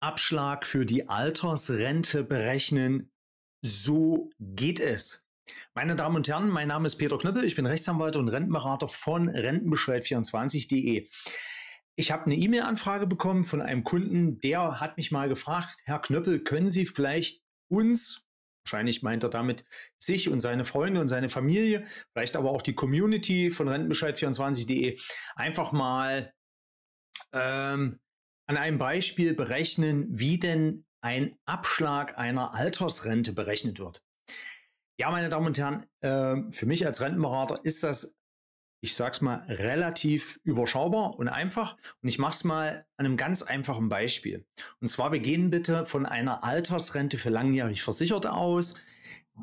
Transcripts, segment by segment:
Abschlag für die Altersrente berechnen. So geht es. Meine Damen und Herren, mein Name ist Peter Knöppel, ich bin Rechtsanwalt und Rentenberater von Rentenbescheid24.de. Ich habe eine E-Mail-Anfrage bekommen von einem Kunden, der hat mich mal gefragt, Herr Knöppel, können Sie vielleicht uns, wahrscheinlich meint er damit sich und seine Freunde und seine Familie, vielleicht aber auch die Community von Rentenbescheid24.de, einfach mal ähm, an einem Beispiel berechnen, wie denn ein Abschlag einer Altersrente berechnet wird. Ja, meine Damen und Herren, äh, für mich als Rentenberater ist das, ich sage es mal, relativ überschaubar und einfach. Und ich mache es mal an einem ganz einfachen Beispiel. Und zwar, wir gehen bitte von einer Altersrente für langjährig Versicherte aus.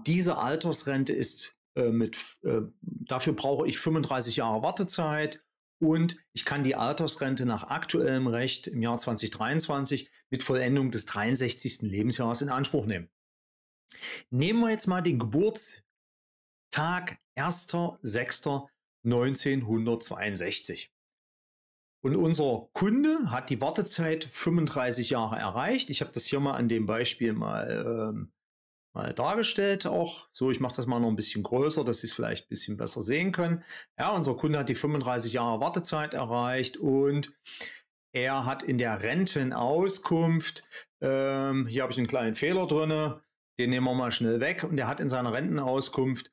Diese Altersrente ist äh, mit, äh, dafür brauche ich 35 Jahre Wartezeit und ich kann die Altersrente nach aktuellem Recht im Jahr 2023 mit Vollendung des 63. Lebensjahres in Anspruch nehmen. Nehmen wir jetzt mal den Geburtstag 1.6.1962. Und unser Kunde hat die Wartezeit 35 Jahre erreicht. Ich habe das hier mal an dem Beispiel mal ähm, mal dargestellt auch. So, ich mache das mal noch ein bisschen größer, dass Sie es vielleicht ein bisschen besser sehen können. Ja, unser Kunde hat die 35 Jahre Wartezeit erreicht und er hat in der Rentenauskunft, ähm, hier habe ich einen kleinen Fehler drin, den nehmen wir mal schnell weg und er hat in seiner Rentenauskunft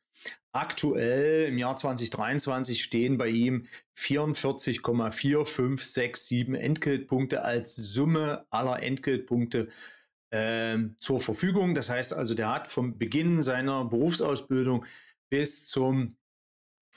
aktuell im Jahr 2023 stehen bei ihm 44,4567 Entgeltpunkte als Summe aller Entgeltpunkte ähm, zur Verfügung. Das heißt also, der hat vom Beginn seiner Berufsausbildung bis zum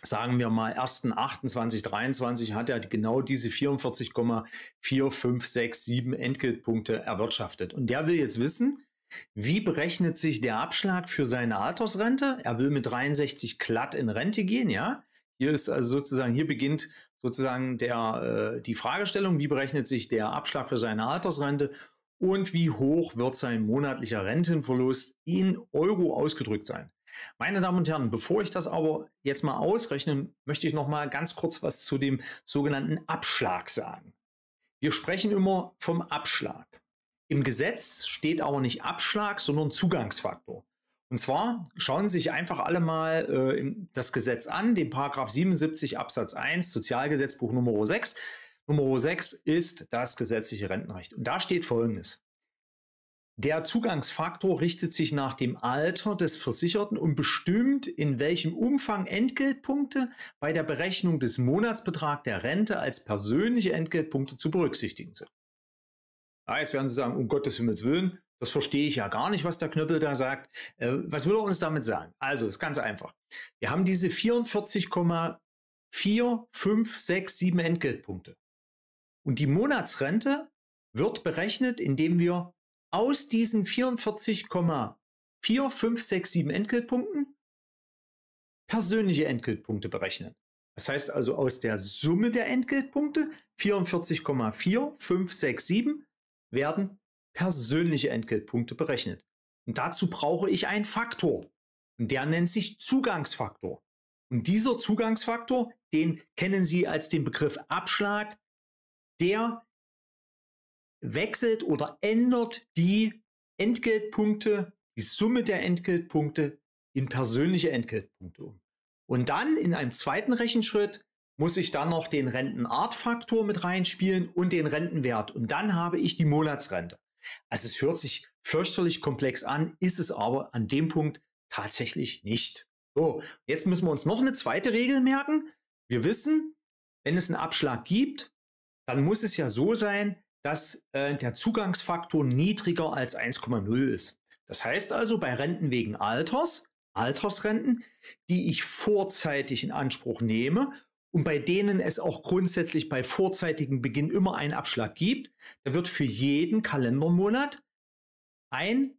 sagen wir mal 1.8.2023 hat er genau diese 44,4567 Entgeltpunkte erwirtschaftet. Und der will jetzt wissen, wie berechnet sich der Abschlag für seine Altersrente? Er will mit 63 glatt in Rente gehen, ja? Hier ist also sozusagen, hier beginnt sozusagen der, äh, die Fragestellung, wie berechnet sich der Abschlag für seine Altersrente? Und wie hoch wird sein monatlicher Rentenverlust in Euro ausgedrückt sein. Meine Damen und Herren, bevor ich das aber jetzt mal ausrechne, möchte ich noch mal ganz kurz was zu dem sogenannten Abschlag sagen. Wir sprechen immer vom Abschlag. Im Gesetz steht aber nicht Abschlag, sondern Zugangsfaktor. Und zwar schauen Sie sich einfach alle mal äh, das Gesetz an, den Paragraph 77 Absatz 1 Sozialgesetzbuch Nummer 6. Nummer 6 ist das gesetzliche Rentenrecht. Und da steht Folgendes. Der Zugangsfaktor richtet sich nach dem Alter des Versicherten und bestimmt, in welchem Umfang Entgeltpunkte bei der Berechnung des Monatsbetrags der Rente als persönliche Entgeltpunkte zu berücksichtigen sind. Ja, jetzt werden Sie sagen, um Gottes Himmels Willen, das verstehe ich ja gar nicht, was der Knöppel da sagt. Äh, was will er uns damit sagen? Also, ist ganz einfach. Wir haben diese 44,4567 Entgeltpunkte. Und die Monatsrente wird berechnet, indem wir aus diesen 44,4567 Entgeltpunkten persönliche Entgeltpunkte berechnen. Das heißt also aus der Summe der Entgeltpunkte 44,4567 werden persönliche Entgeltpunkte berechnet. Und dazu brauche ich einen Faktor. Und der nennt sich Zugangsfaktor. Und dieser Zugangsfaktor, den kennen Sie als den Begriff Abschlag, der wechselt oder ändert die Entgeltpunkte, die Summe der Entgeltpunkte in persönliche Entgeltpunkte um. Und dann in einem zweiten Rechenschritt muss ich dann noch den Rentenartfaktor mit reinspielen und den Rentenwert. Und dann habe ich die Monatsrente. Also es hört sich fürchterlich komplex an, ist es aber an dem Punkt tatsächlich nicht. So, jetzt müssen wir uns noch eine zweite Regel merken. Wir wissen, wenn es einen Abschlag gibt, dann muss es ja so sein, dass äh, der Zugangsfaktor niedriger als 1,0 ist. Das heißt also, bei Renten wegen Alters, Altersrenten, die ich vorzeitig in Anspruch nehme und bei denen es auch grundsätzlich bei vorzeitigem Beginn immer einen Abschlag gibt, da wird für jeden Kalendermonat ein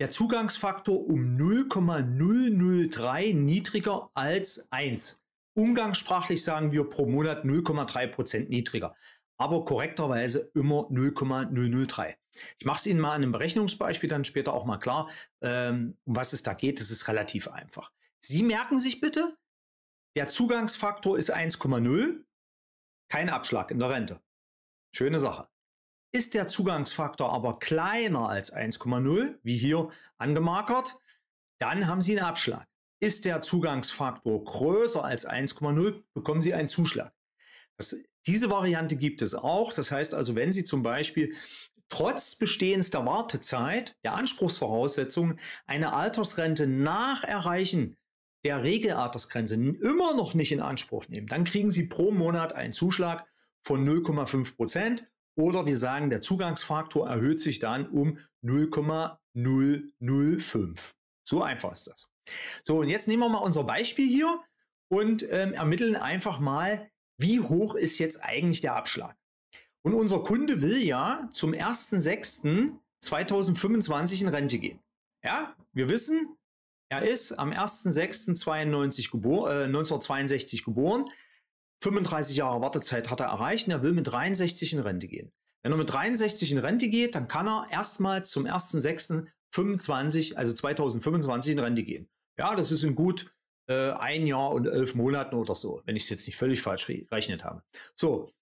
der Zugangsfaktor um 0,003 niedriger als 1. Umgangssprachlich sagen wir pro Monat 0,3 Prozent niedriger aber korrekterweise immer 0,003. Ich mache es Ihnen mal an einem Berechnungsbeispiel dann später auch mal klar, ähm, um was es da geht. Das ist relativ einfach. Sie merken sich bitte, der Zugangsfaktor ist 1,0, kein Abschlag in der Rente. Schöne Sache. Ist der Zugangsfaktor aber kleiner als 1,0, wie hier angemarkert, dann haben Sie einen Abschlag. Ist der Zugangsfaktor größer als 1,0, bekommen Sie einen Zuschlag. Das, diese Variante gibt es auch. Das heißt also, wenn Sie zum Beispiel trotz bestehender Wartezeit der Anspruchsvoraussetzungen eine Altersrente nach Erreichen der Regelaltersgrenze immer noch nicht in Anspruch nehmen, dann kriegen Sie pro Monat einen Zuschlag von 0,5 Prozent oder wir sagen, der Zugangsfaktor erhöht sich dann um 0,005. So einfach ist das. So, und jetzt nehmen wir mal unser Beispiel hier und ähm, ermitteln einfach mal, wie hoch ist jetzt eigentlich der Abschlag. Und unser Kunde will ja zum 1.6.2025 in Rente gehen. Ja, wir wissen, er ist am 1.6.1962 gebor äh, 1962 geboren. 35 Jahre Wartezeit hat er erreicht und er will mit 63 in Rente gehen. Wenn er mit 63 in Rente geht, dann kann er erstmals zum 1.6.25, also 2025 in Rente gehen. Ja, das ist in gut äh, ein Jahr und elf Monaten oder so, wenn ich es jetzt nicht völlig falsch gerechnet habe. So,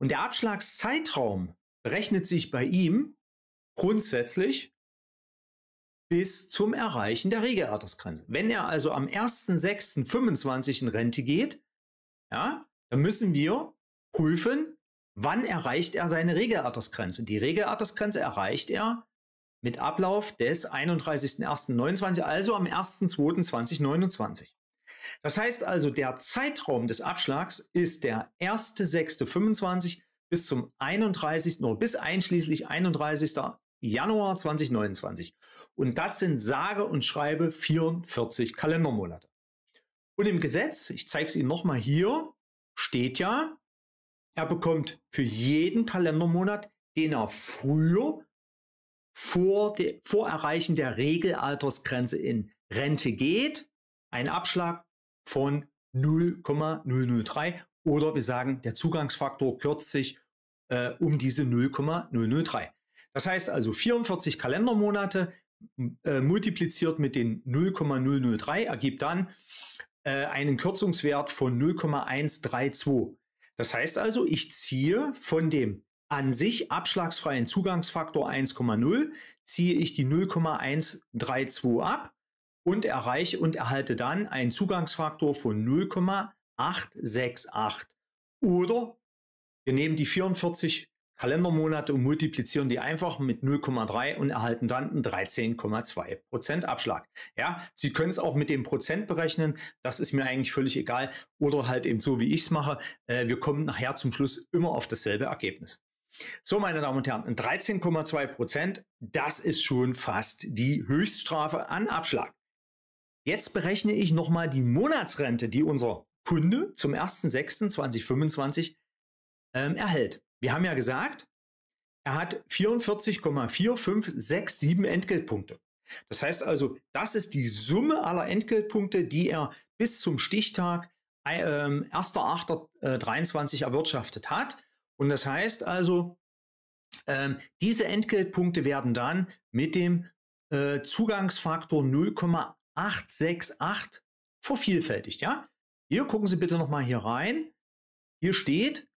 und der Abschlagszeitraum berechnet sich bei ihm grundsätzlich bis zum Erreichen der Regelaltersgrenze. Wenn er also am 1.6.25 in Rente geht, ja, dann müssen wir prüfen, wann erreicht er seine Regelaltersgrenze. Die Regelaltersgrenze erreicht er mit Ablauf des 31.01.29, also am 1.2.2029. Das heißt also, der Zeitraum des Abschlags ist der 1.6.25 bis zum 31. oder bis einschließlich 31. Januar 2029. Und das sind sage und schreibe 44 Kalendermonate. Und im Gesetz, ich zeige es Ihnen nochmal hier, steht ja, er bekommt für jeden Kalendermonat, den er früher vor, de, vor Erreichen der Regelaltersgrenze in Rente geht, einen Abschlag von 0,003 oder wir sagen, der Zugangsfaktor kürzt sich äh, um diese 0,003. Das heißt also 44 Kalendermonate äh, multipliziert mit den 0,003 ergibt dann äh, einen Kürzungswert von 0,132. Das heißt also, ich ziehe von dem an sich abschlagsfreien Zugangsfaktor 1,0, ziehe ich die 0,132 ab und erreiche und erhalte dann einen Zugangsfaktor von 0,868. Oder wir nehmen die 44 Kalendermonate und multiplizieren die einfach mit 0,3 und erhalten dann einen 13,2 Prozent Abschlag. Ja, Sie können es auch mit dem Prozent berechnen. Das ist mir eigentlich völlig egal. Oder halt eben so, wie ich es mache. Äh, wir kommen nachher zum Schluss immer auf dasselbe Ergebnis. So, meine Damen und Herren, 13,2 Prozent, das ist schon fast die Höchststrafe an Abschlag. Jetzt berechne ich nochmal die Monatsrente, die unser Kunde zum 1.6.2025 ähm, erhält. Wir haben ja gesagt, er hat 44,4567 Entgeltpunkte. Das heißt also, das ist die Summe aller Entgeltpunkte, die er bis zum Stichtag äh, 1.8.23 erwirtschaftet hat. Und das heißt also, ähm, diese Entgeltpunkte werden dann mit dem äh, Zugangsfaktor 0,868 vervielfältigt. Ja? Hier gucken Sie bitte nochmal hier rein. Hier steht,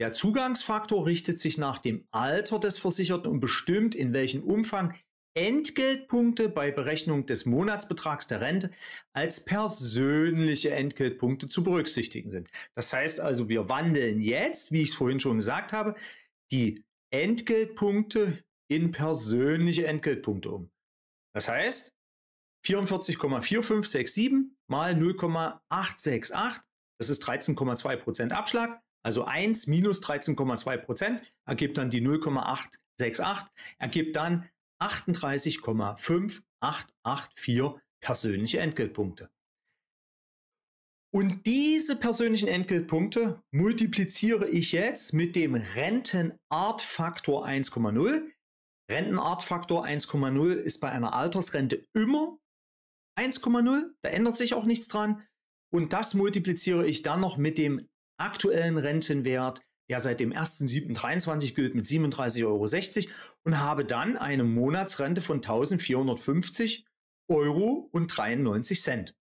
der Zugangsfaktor richtet sich nach dem Alter des Versicherten und bestimmt, in welchem Umfang Entgeltpunkte bei Berechnung des Monatsbetrags der Rente als persönliche Entgeltpunkte zu berücksichtigen sind. Das heißt also, wir wandeln jetzt, wie ich es vorhin schon gesagt habe, die Entgeltpunkte in persönliche Entgeltpunkte um. Das heißt, 44,4567 mal 0,868, das ist 13,2 Prozent Abschlag, also 1 minus 13,2 Prozent ergibt dann die 0,868, ergibt dann 38,5884 persönliche Entgeltpunkte. Und diese persönlichen Entgeltpunkte multipliziere ich jetzt mit dem Rentenartfaktor 1,0. Rentenartfaktor 1,0 ist bei einer Altersrente immer 1,0, da ändert sich auch nichts dran. Und das multipliziere ich dann noch mit dem aktuellen Rentenwert, der seit dem 1.7.23 gilt mit 37,60 Euro und habe dann eine Monatsrente von 1450 Euro und 93 Cent.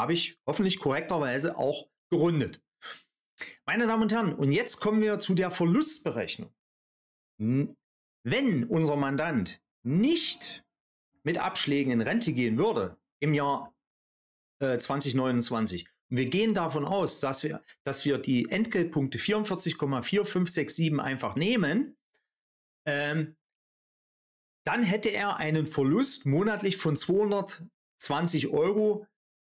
Habe ich hoffentlich korrekterweise auch gerundet. Meine Damen und Herren, und jetzt kommen wir zu der Verlustberechnung. Wenn unser Mandant nicht mit Abschlägen in Rente gehen würde im Jahr äh, 2029, und wir gehen davon aus, dass wir, dass wir die Entgeltpunkte 44,4567 einfach nehmen, ähm, dann hätte er einen Verlust monatlich von 220 Euro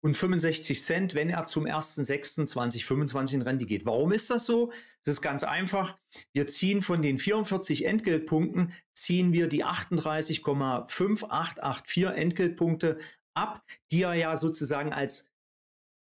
und 65 Cent, wenn er zum 1.6.2025 in Rente geht. Warum ist das so? Das ist ganz einfach. Wir ziehen von den 44 Entgeltpunkten, ziehen wir die 38,5884 Entgeltpunkte ab, die er ja sozusagen als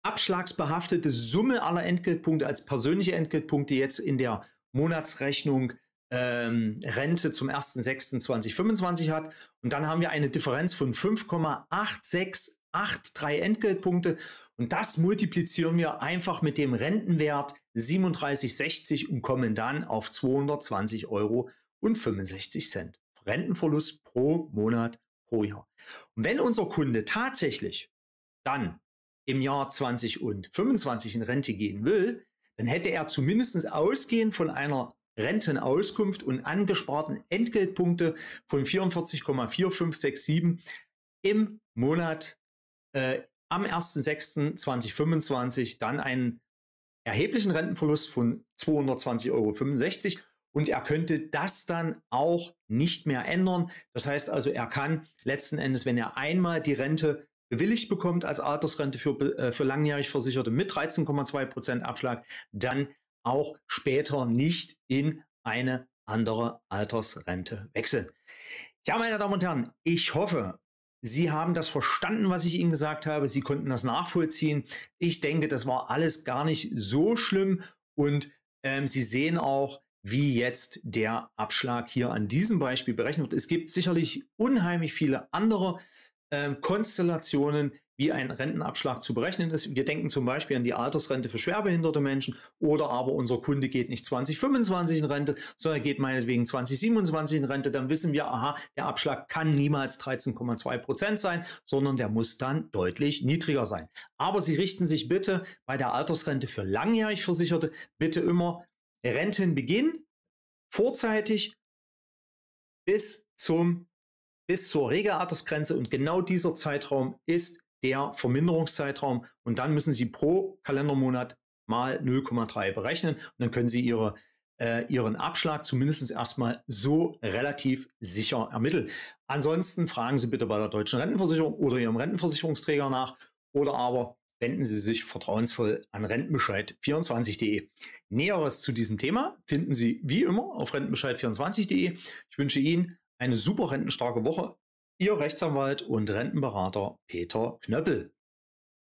abschlagsbehaftete Summe aller Entgeltpunkte, als persönliche Entgeltpunkte jetzt in der Monatsrechnung ähm, Rente zum 1.6.2025 hat. Und dann haben wir eine Differenz von 5,8683 Entgeltpunkte. Und das multiplizieren wir einfach mit dem Rentenwert 37,60 und kommen dann auf 220 Euro und 65 Cent. Rentenverlust pro Monat pro Jahr. Und wenn unser Kunde tatsächlich dann im Jahr 2025 in Rente gehen will, dann hätte er zumindest ausgehend von einer Rentenauskunft und angesparten Entgeltpunkte von 44,4567 im Monat äh, am 1.6.2025 dann einen erheblichen Rentenverlust von 220,65 Euro und er könnte das dann auch nicht mehr ändern. Das heißt also, er kann letzten Endes, wenn er einmal die Rente bewilligt bekommt als Altersrente für, äh, für langjährig Versicherte mit 13,2% Abschlag, dann auch später nicht in eine andere Altersrente wechseln. Ja, meine Damen und Herren, ich hoffe, Sie haben das verstanden, was ich Ihnen gesagt habe. Sie konnten das nachvollziehen. Ich denke, das war alles gar nicht so schlimm und ähm, Sie sehen auch, wie jetzt der Abschlag hier an diesem Beispiel berechnet wird. Es gibt sicherlich unheimlich viele andere ähm, Konstellationen, wie ein Rentenabschlag zu berechnen ist. Wir denken zum Beispiel an die Altersrente für schwerbehinderte Menschen oder aber unser Kunde geht nicht 2025 in Rente, sondern geht meinetwegen 2027 in Rente. Dann wissen wir, aha, der Abschlag kann niemals 13,2 Prozent sein, sondern der muss dann deutlich niedriger sein. Aber Sie richten sich bitte bei der Altersrente für langjährig Versicherte bitte immer Rentenbeginn vorzeitig bis zum bis zur Regelaltersgrenze und genau dieser Zeitraum ist der Verminderungszeitraum und dann müssen Sie pro Kalendermonat mal 0,3 berechnen und dann können Sie Ihre, äh, Ihren Abschlag zumindest erstmal so relativ sicher ermitteln. Ansonsten fragen Sie bitte bei der Deutschen Rentenversicherung oder Ihrem Rentenversicherungsträger nach oder aber wenden Sie sich vertrauensvoll an rentenbescheid24.de. Näheres zu diesem Thema finden Sie wie immer auf rentenbescheid24.de. Ich wünsche Ihnen eine super rentenstarke Woche. Ihr Rechtsanwalt und Rentenberater Peter Knöppel.